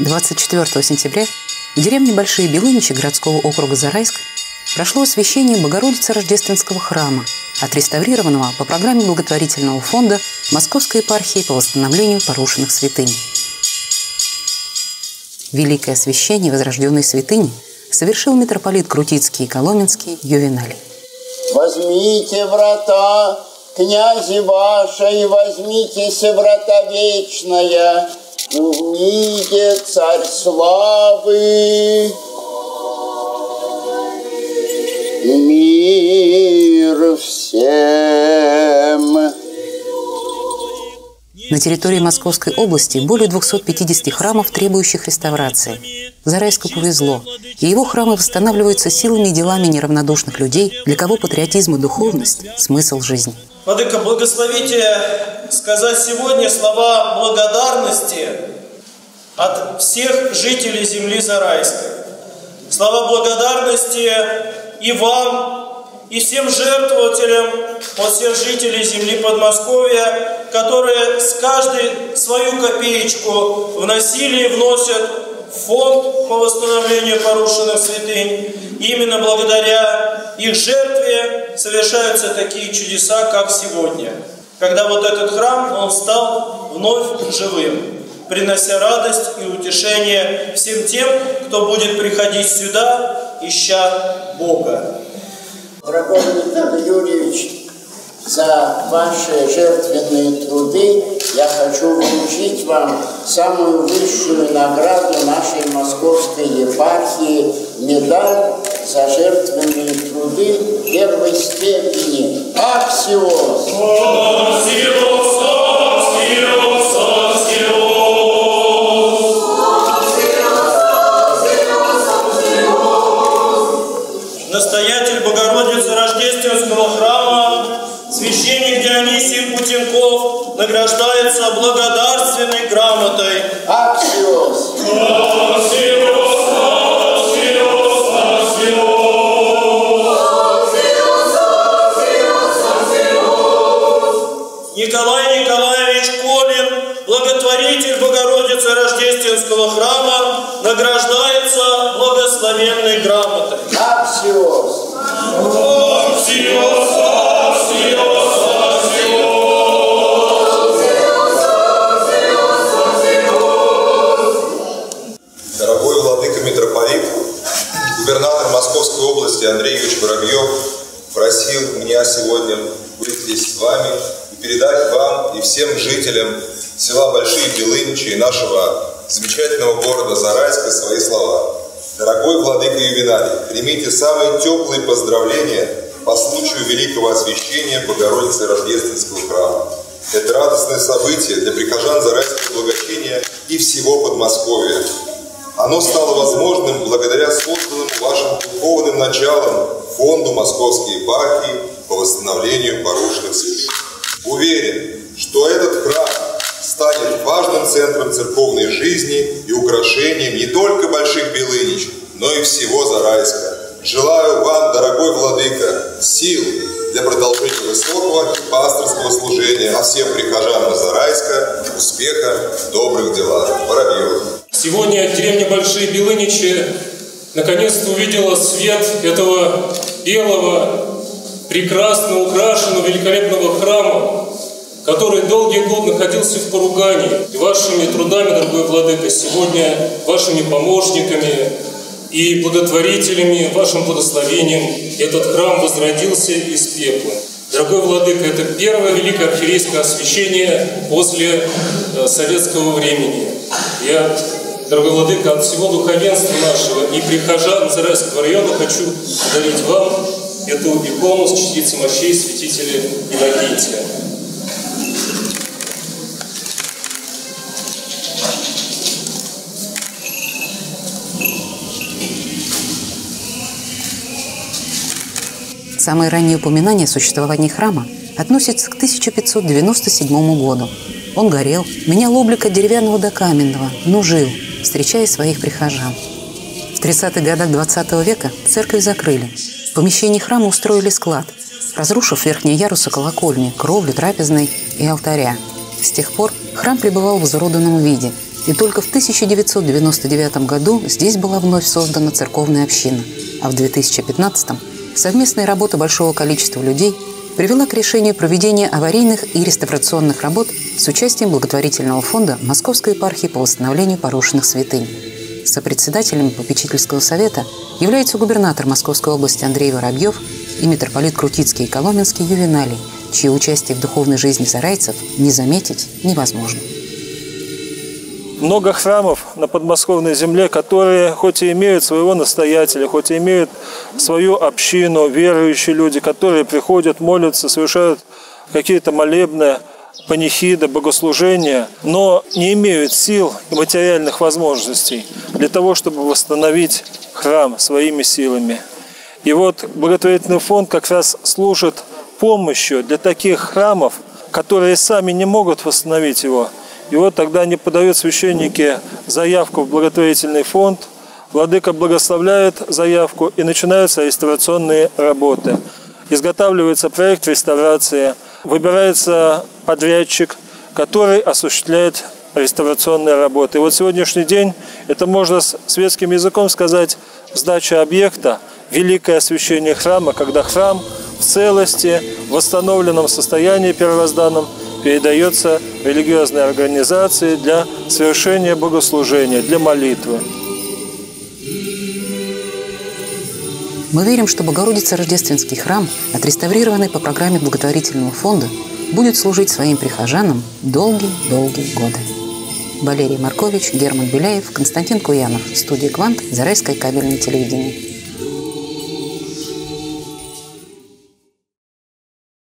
24 сентября в деревне Большие Белыничи городского округа Зарайск прошло освящение Богородицы Рождественского храма, отреставрированного по программе благотворительного фонда Московской епархии по восстановлению порушенных святынь. Великое освящение возрожденной святыни совершил митрополит Крутицкий и Коломенский Ювеналий. «Возьмите врата, князи ваша, и возьмитесь врата вечная, увидит царь славы, мир всем». На территории Московской области более 250 храмов, требующих реставрации. Зарайску повезло, и его храмы восстанавливаются силами и делами неравнодушных людей, для кого патриотизм и духовность – смысл жизни. Владыка, благословите сказать сегодня слова благодарности от всех жителей земли Зарайска. Слова благодарности и вам, и всем жертвователям, от всех жителей земли Подмосковья, которые с каждой свою копеечку вносили и вносят в фонд по восстановлению порушенных святынь. Именно благодаря их жертве совершаются такие чудеса, как сегодня. Когда вот этот храм, он стал вновь живым, принося радость и утешение всем тем, кто будет приходить сюда, ища Бога. Дорогой Никита Юрьевич, за ваши жертвенные труды я хочу вручить вам самую высшую награду нашей московской епархии – медаль за жертвенные труды первой степени. Аксиос! Настоятель Богородицы Рождественского храма, священник Дионисий Путенков награждается благодарственной грамотой. Аксиос! Николай Николаевич Колин, благотворитель Богородицы Рождественского храма, награждается благословенной грамотой. Аксиос! Дорогой владыка митрополит, губернатор Московской области Андрей Юрьевич Воробьев просил меня сегодня быть с вами и передать вам и всем жителям села Большие Белыничи нашего замечательного города Зарайска свои слова. Дорогой владыка Ювеналий, примите самые теплые поздравления по случаю великого освящения Богородицы Рождественского храма. Это радостное событие для прихожан Зарайского благочиния и всего Подмосковья. Оно стало возможным благодаря созданному вашим духовным началом Фонду Московской епархии по восстановлению порушенных святых. Уверен, что этот центром церковной жизни и украшением не только Больших Белынич, но и всего Зарайска. Желаю вам, дорогой владыка, сил для продолжения высокого пасторского служения, а всем прихожанам Зарайска успеха в добрых делах. Воробьев. Сегодня деревня Большие Белыничи наконец-то увидела свет этого белого, прекрасно украшенного, великолепного храма, который долгие годы находился в поругании. И вашими трудами, дорогой Владыка, сегодня вашими помощниками и благотворителями, вашим благословением этот храм возродился из пепла. Дорогой Владыка, это первое великое архиерейское освящение после э, советского времени. Я Дорогой Владыка, от всего духовенства нашего и прихожан Зарайского района хочу подарить вам эту икону с частицей мощей святителя Иннокентия. Самые ранние упоминания о существовании храма относятся к 1597 году. Он горел, менял облик от деревянного до каменного, но жил, встречая своих прихожан. В 30-х годах 20 века церковь закрыли. В помещении храма устроили склад, разрушив верхние ярусы колокольни, кровлю, трапезной и алтаря. С тех пор храм пребывал в изуродованном виде. И только в 1999 году здесь была вновь создана церковная община, а в 2015 совместная работа большого количества людей привела к решению проведения аварийных и реставрационных работ с участием благотворительного фонда Московской епархии по восстановлению порушенных святынь. Сопредседателями попечительского совета являются губернатор Московской области Андрей Воробьев и митрополит Крутицкий и Коломенский Ювеналий, чье участие в духовной жизни зарайцев не заметить невозможно. Много храмов на подмосковной земле, которые хоть и имеют своего настоятеля, хоть и имеют свою общину, верующие люди, которые приходят, молятся, совершают какие-то молебны, панихиды, богослужения, но не имеют сил и материальных возможностей для того, чтобы восстановить храм своими силами. И вот благотворительный фонд как раз служит помощью для таких храмов, которые сами не могут восстановить его. И вот тогда они подают священники заявку в благотворительный фонд, владыка благословляет заявку и начинаются реставрационные работы. Изготавливается проект реставрации, выбирается подрядчик, который осуществляет реставрационные работы. И вот сегодняшний день, это можно светским языком сказать, сдача объекта, великое освящение храма, когда храм в целости, в восстановленном состоянии первозданном передается религиозной организации для совершения богослужения, для молитвы. Мы верим, что Богородица Рождественский храм, отреставрированный по программе благотворительного фонда, будет служить своим прихожанам долгие-долгие годы. Валерий Маркович, Герман Беляев, Константин Куянов. Студия «Квант», Зарайское кабельное телевидение.